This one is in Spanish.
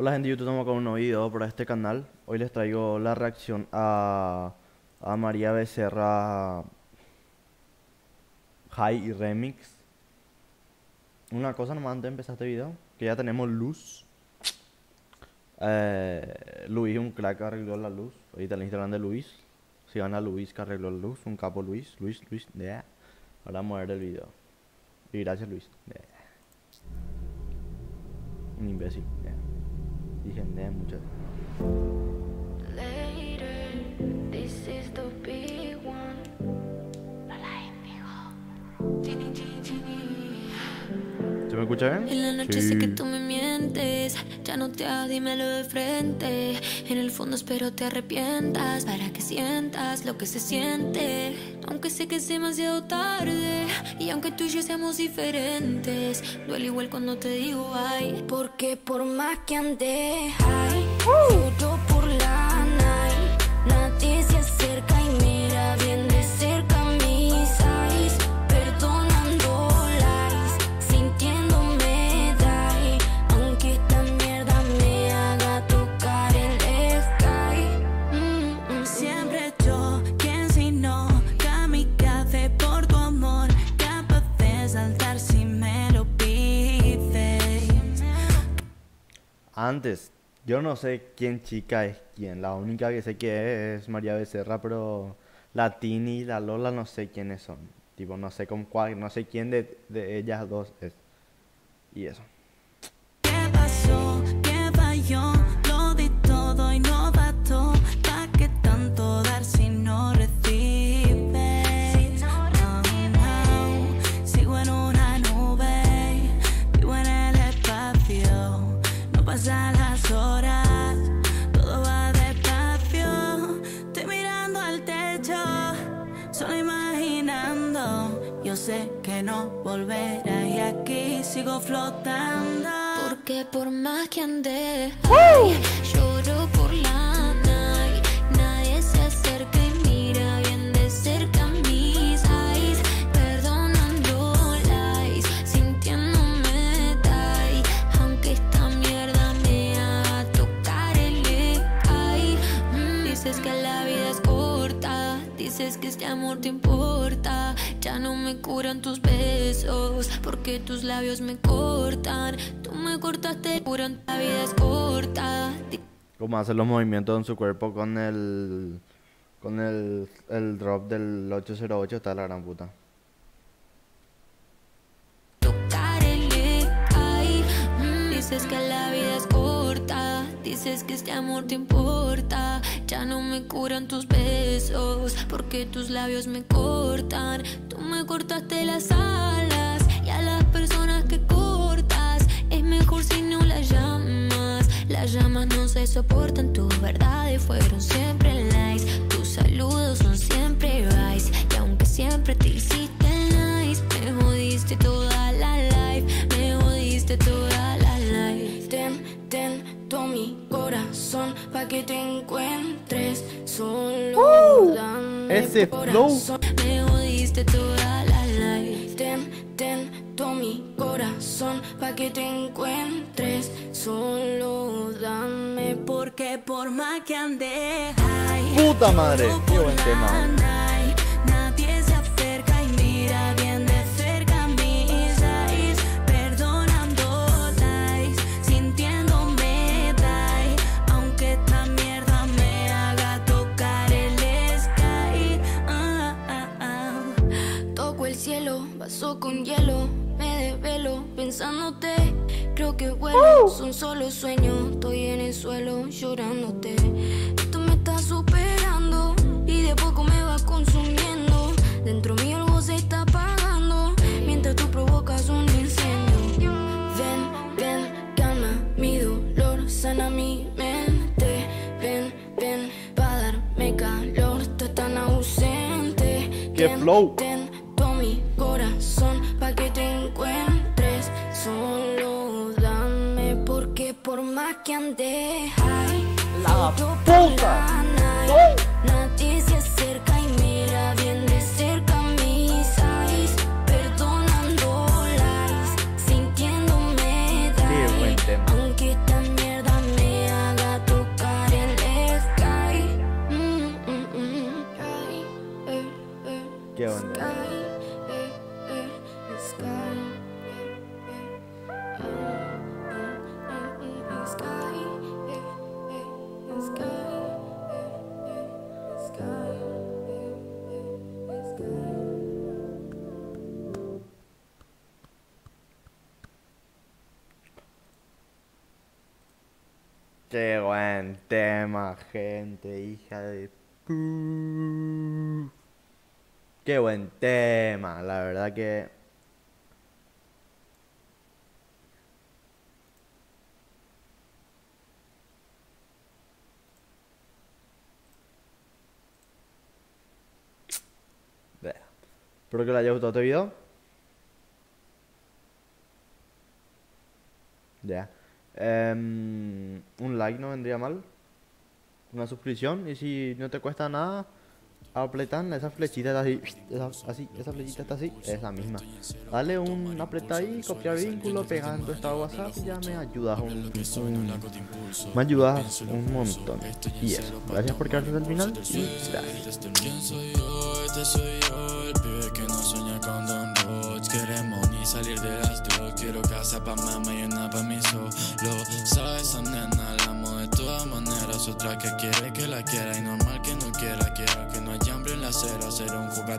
Hola gente de YouTube, estamos con un nuevo video para este canal. Hoy les traigo la reacción a, a María Becerra High y Remix. Una cosa nomás antes de empezar este video, que ya tenemos luz. Eh, Luis, un crack, arregló la luz. Ahorita el Instagram de Luis. Si van Luis que arregló la luz, un capo Luis, Luis, Luis, yeah. Ahora vamos a ver el video. Y gracias Luis. Yeah. Un imbécil. Yeah. Dije, yeah, muchas. Later, this is the big one. Lola Indigo. Tini, tini, tini. ¿Se me escucha bien? En la noche sé que tú me mientes, ya no te hagas, dímelo de frente. En el fondo espero te arrepientas para que sientas lo que se siente. Aunque sé que es demasiado tarde y aunque tú y yo seamos diferentes, duele igual cuando te digo ay. Porque por más que ande high, juro Antes, yo no sé quién chica es quién. La única que sé que es, es María Becerra, pero la Tini y la Lola no sé quiénes son. Tipo, no sé con cuál, no sé quién de, de ellas dos es. Y eso. ¿Qué pasó? ¿Qué falló? Sé que no volverás y aquí sigo flotando. Porque por más que ande ay, lloro por la night. Nadie se acerca y mira bien de cerca mis eyes. Perdonando lies, sintiéndome die. Aunque esta mierda me haga tocar el Mm, Dices que la vida es corta Dices que este amor te importa Ya no me curan tus besos Porque tus labios me cortan Tú me cortaste, curan la vida es corta Cómo hace los movimientos en su cuerpo con el. Con el, el drop del 808 está la gran puta. Dices que la vida es corta Dices que este amor te importa Ya no me curan tus besos Porque tus labios me cortan. Tú me cortaste las alas Y a las personas que cortas Es mejor si no las llamas. Las llamas no se soportan Tus verdades fueron siempre corazón pa' que te encuentres solo dame Ese flow. Me jodiste toda la life Ten, ten todo mi corazón pa' que te encuentres solo dame Porque por más que ande ¡Puta madre! ¡Qué buen tema! Cielo, vaso con hielo, me desvelo pensándote. Creo que vuelo, son solo sueños. Estoy en el suelo llorándote. Esto me está superando y de poco me va consumiendo. Dentro mío algo se está apagando mientras tú provocas un incendio. Ven, ven, calma mi dolor, sana mi mente. Ven, ven, para darme calor, estás tan ausente. ¡Qué flow! ¡La yo por puta! Qué buen tema, gente, hija de... Qué buen tema, la verdad que... Espero que les haya gustado este video. Ya. Em, un like no vendría mal. Una suscripción. Y si no te cuesta nada, apretan esa flechita así. Esa, así, esa flechita está así. Es la misma. Dale un apretá ahí, copiar vínculo, pegando esta WhatsApp y ya me ayudas un, me ayudas un montón. Y eso. Gracias por quedarte hasta el final y gracias. Quiero casa pa' mamá y una pa' mi solo. Sabes, esa nena la amo de todas maneras. Otra que quiere que la quiera y normal que no quiera. Quiero que no haya hambre en la acera. Ser un jugador.